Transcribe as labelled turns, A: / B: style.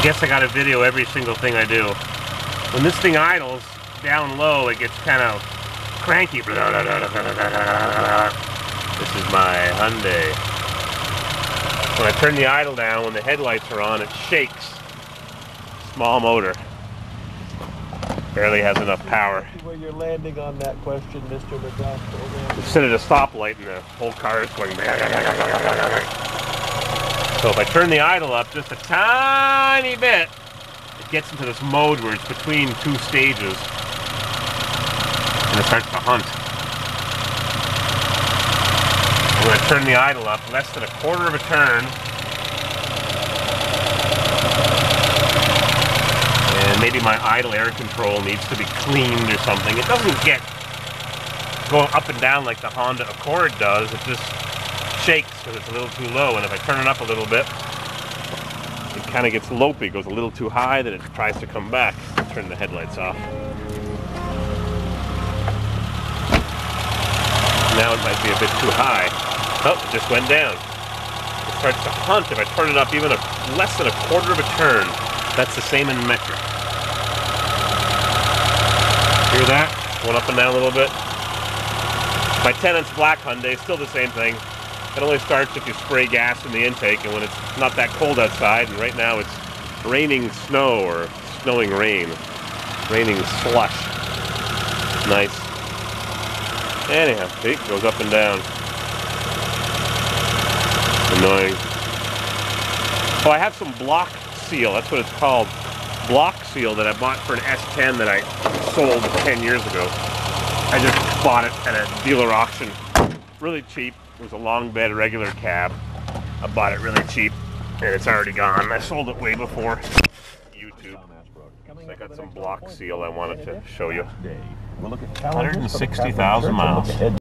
A: I guess I got to video every single thing I do. When this thing idles down low, it gets kind of cranky. This is my Hyundai. When I turn the idle down, when the headlights are on, it shakes. Small motor. Barely has enough power.
B: Where you're landing on that question, Mr. McGrath.
A: Sit at a stoplight and the whole car is going. So if I turn the idle up just a tiny bit, it gets into this mode where it's between two stages. And it starts to hunt. I'm going to turn the idle up less than a quarter of a turn. And maybe my idle air control needs to be cleaned or something. It doesn't get going up and down like the Honda Accord does. It just shakes because it's a little too low. And if I turn it up a little bit, it kind of gets lopey, goes a little too high, then it tries to come back. Turn the headlights off. Now it might be a bit too high. Oh, it just went down. It starts to hunt if I turn it up even a, less than a quarter of a turn. That's the same in metric. Hear that? Going up and down a little bit. My Tenant's black Hyundai, still the same thing. It only starts if you spray gas in the intake and when it's not that cold outside, and right now it's raining snow or snowing rain. Raining slush. Nice. Anyhow, see, it goes up and down. Annoying. Oh, I have some block seal, that's what it's called. Block seal that I bought for an S10 that I sold 10 years ago. I just bought it at a dealer auction. Really cheap. It was a long bed regular cab. I bought it really cheap and it's already gone. I sold it way before YouTube. So I got some block seal I wanted to show you. 160,000 miles.